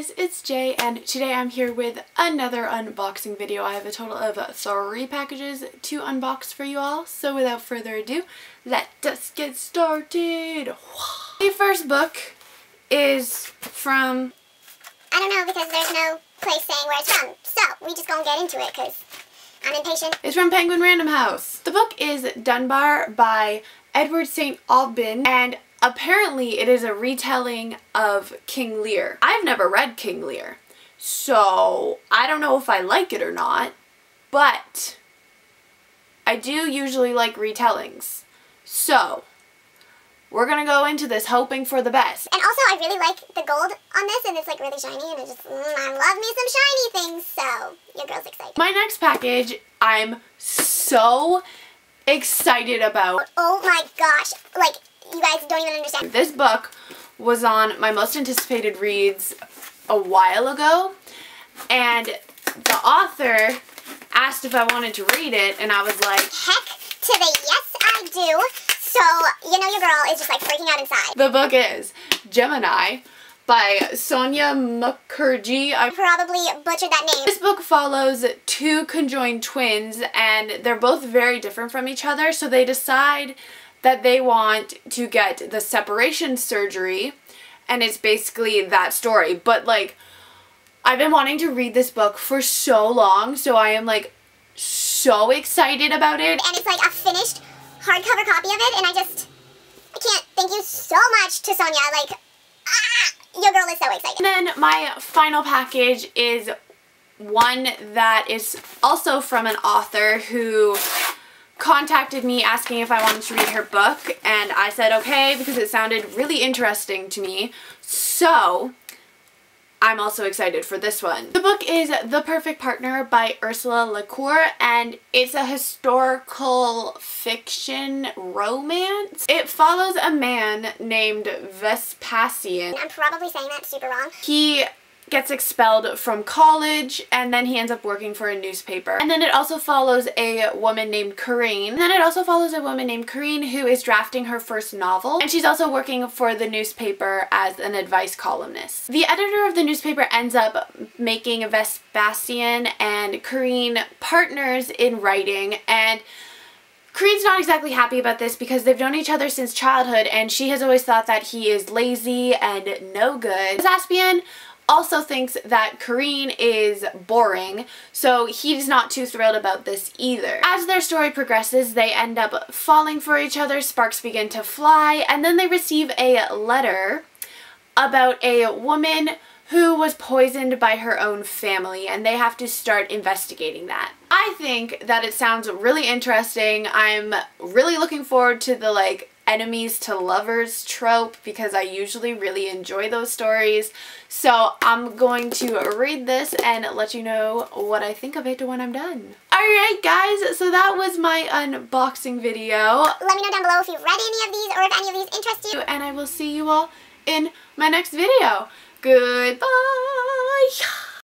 was it's Jay and today I'm here with another unboxing video. I have a total of three packages to unbox for you all, so without further ado, let us get started! The first book is from I don't know because there's no place saying where it's from. So we just gonna get into it because I'm impatient. It's from Penguin Random House. The book is Dunbar by Edward St. Aubyn and apparently it is a retelling of King Lear. I've never read King Lear, so I don't know if I like it or not, but I do usually like retellings. So, we're gonna go into this hoping for the best. And also, I really like the gold on this, and it's like really shiny, and I just, mm, I love me some shiny things, so your girl's excited. My next package, I'm so excited about. Oh my gosh, like, you guys don't even understand. This book was on my most anticipated reads a while ago, and the author asked if I wanted to read it, and I was like, Heck to the yes, I do. So, you know your girl is just like freaking out inside. The book is Gemini by Sonya Mukherjee. I probably butchered that name. This book follows two conjoined twins and they're both very different from each other so they decide that they want to get the separation surgery and it's basically that story. But like, I've been wanting to read this book for so long so I am like so excited about it. And it's like a finished hardcover copy of it, and I just, I can't thank you so much to Sonya. Like, ah, your girl is so excited. And then my final package is one that is also from an author who contacted me asking if I wanted to read her book and I said okay because it sounded really interesting to me. So I'm also excited for this one. The book is The Perfect Partner by Ursula Lacour and it's a historical fiction romance. It follows a man named Vespasian. I'm probably saying that super wrong. He gets expelled from college and then he ends up working for a newspaper. And then it also follows a woman named Corinne. And then it also follows a woman named Corinne who is drafting her first novel and she's also working for the newspaper as an advice columnist. The editor of the newspaper ends up making Vespasian and Corinne partners in writing and Corinne's not exactly happy about this because they've known each other since childhood and she has always thought that he is lazy and no good. Vespasian also thinks that Corinne is boring, so he's not too thrilled about this either. As their story progresses, they end up falling for each other, sparks begin to fly, and then they receive a letter about a woman who was poisoned by her own family and they have to start investigating that. I think that it sounds really interesting. I'm really looking forward to the like enemies to lovers trope because I usually really enjoy those stories. So I'm going to read this and let you know what I think of it when I'm done. Alright guys, so that was my unboxing video. Let me know down below if you've read any of these or if any of these interest you. And I will see you all in my next video. Goodbye!